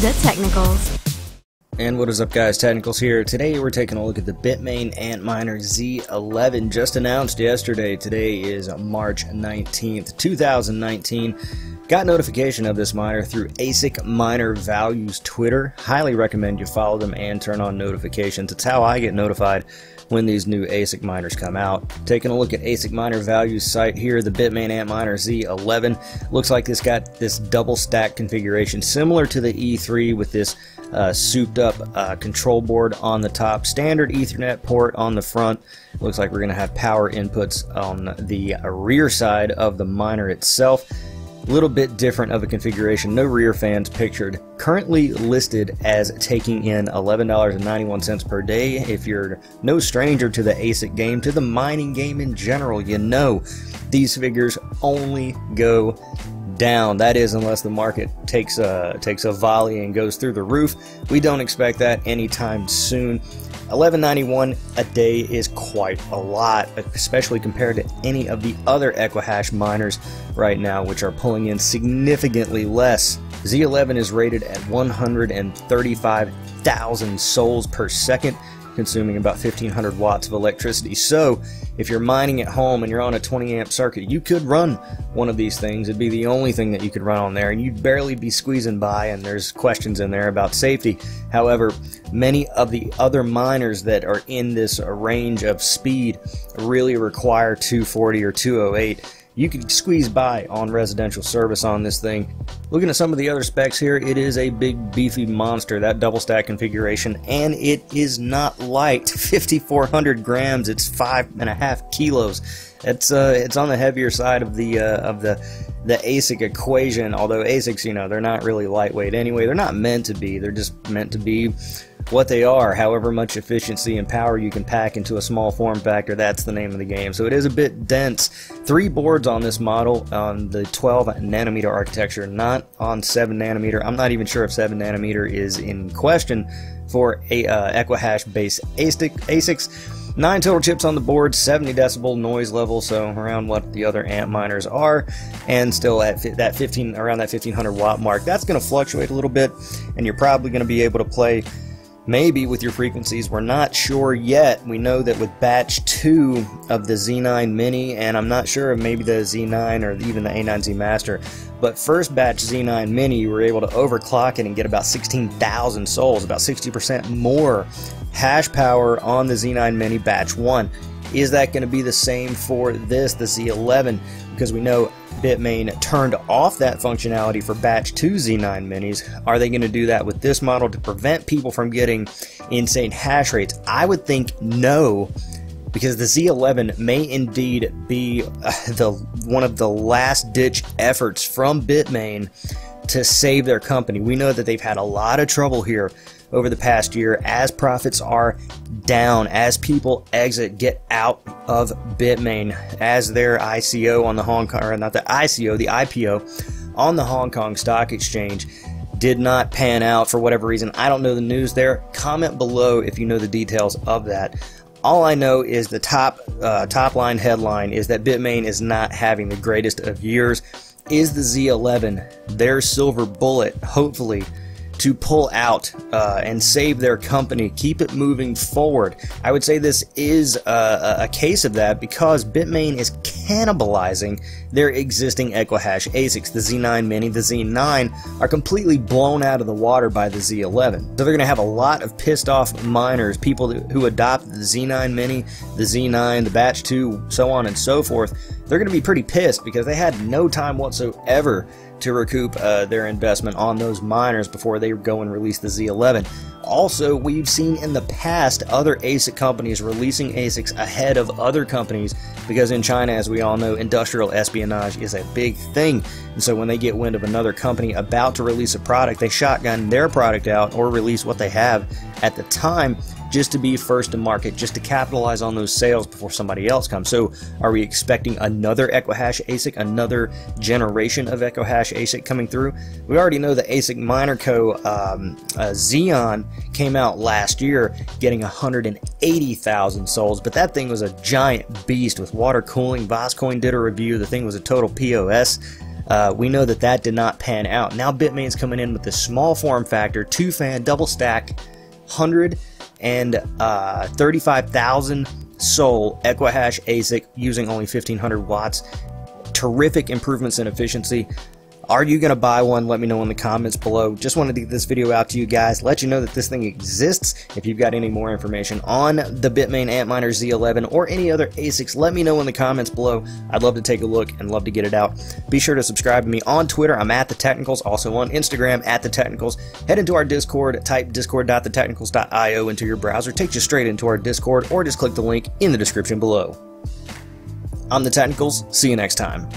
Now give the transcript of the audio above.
The Technicals. And what is up guys, Technicals here. Today we're taking a look at the Bitmain Antminer Z11 just announced yesterday. Today is March 19th, 2019. Got notification of this miner through ASIC Miner Values Twitter. Highly recommend you follow them and turn on notifications. It's how I get notified when these new ASIC miners come out. Taking a look at ASIC Miner Values site here, the Bitmain Antminer Z11 looks like this got this double stack configuration similar to the E3 with this uh, souped up uh, control board on the top, standard Ethernet port on the front. Looks like we're going to have power inputs on the rear side of the miner itself. Little bit different of a configuration, no rear fans pictured. Currently listed as taking in $11.91 per day. If you're no stranger to the ASIC game, to the mining game in general, you know these figures only go down. That is, unless the market takes a takes a volley and goes through the roof. We don't expect that anytime soon. 1191 a day is quite a lot, especially compared to any of the other Equihash miners right now, which are pulling in significantly less. Z11 is rated at 135,000 sols per second, consuming about 1500 watts of electricity. So, if you're mining at home and you're on a 20 amp circuit, you could run one of these things. It'd be the only thing that you could run on there, and you'd barely be squeezing by. And there's questions in there about safety. However, many of the other miners that are in this range of speed really require 240 or 208 you can squeeze by on residential service on this thing. Looking at some of the other specs here, it is a big beefy monster, that double stack configuration, and it is not light. 5,400 grams, it's five and a half kilos. It's uh, it's on the heavier side of the uh, of the the ASIC equation. Although ASICs, you know, they're not really lightweight anyway. They're not meant to be. They're just meant to be what they are. However much efficiency and power you can pack into a small form factor, that's the name of the game. So it is a bit dense. Three boards on this model on the 12 nanometer architecture, not on 7 nanometer. I'm not even sure if 7 nanometer is in question for a uh, Equihash based ASIC, ASICs. Nine total chips on the board, 70 decibel noise level, so around what the other Antminers are, and still at that 15 around that 1500 watt mark. That's going to fluctuate a little bit, and you're probably going to be able to play maybe with your frequencies. We're not sure yet. We know that with batch 2 of the Z9 Mini, and I'm not sure maybe the Z9 or even the A9Z Master, but first batch Z9 Mini, you were able to overclock it and get about 16,000 sols, about 60% more hash power on the Z9 Mini batch 1. Is that going to be the same for this, the Z11? Because we know Bitmain turned off that functionality for batch 2 Z9 minis. Are they going to do that with this model to prevent people from getting insane hash rates? I would think no, because the Z11 may indeed be uh, the one of the last ditch efforts from Bitmain to save their company. We know that they've had a lot of trouble here over the past year as profits are down, as people exit, get out of Bitmain, as their ICO on the Hong Kong, or not the ICO, the IPO on the Hong Kong Stock Exchange did not pan out for whatever reason. I don't know the news there. Comment below if you know the details of that. All I know is the top uh, top line headline is that Bitmain is not having the greatest of years. Is the Z11 their silver bullet? Hopefully to pull out uh, and save their company, keep it moving forward. I would say this is a, a case of that because Bitmain is cannibalizing their existing Equihash ASICs. The Z9 Mini, the Z9 are completely blown out of the water by the Z11. So they're going to have a lot of pissed off miners, people who adopt the Z9 Mini, the Z9, the Batch 2, so on and so forth. They're going to be pretty pissed because they had no time whatsoever to recoup uh, their investment on those miners before they go and release the Z11. Also, we've seen in the past other ASIC companies releasing ASICs ahead of other companies because in China, as we all know, industrial espionage is a big thing. And so when they get wind of another company about to release a product, they shotgun their product out or release what they have at the time just to be first to market, just to capitalize on those sales before somebody else comes. So, are we expecting another Equihash ASIC, another generation of Equihash ASIC coming through? We already know the ASIC Miner Co. Um, uh, Zeon came out last year getting 180,000 sols, but that thing was a giant beast with water cooling. VoskCoin did a review. The thing was a total POS. Uh, we know that that did not pan out. Now Bitmain's coming in with this small form factor, two fan, double stack, 100 and uh, 35,000 Sol Equihash ASIC using only 1500 watts. Terrific improvements in efficiency. Are you going to buy one? Let me know in the comments below. Just wanted to get this video out to you guys, let you know that this thing exists. If you've got any more information on the Bitmain Antminer Z11 or any other ASICs, let me know in the comments below. I'd love to take a look and love to get it out. Be sure to subscribe to me on Twitter. I'm at The Technicals, also on Instagram at The Technicals. Head into our Discord, type discord.thetechnicals.io into your browser, takes you straight into our Discord, or just click the link in the description below. I'm The Technicals. See you next time.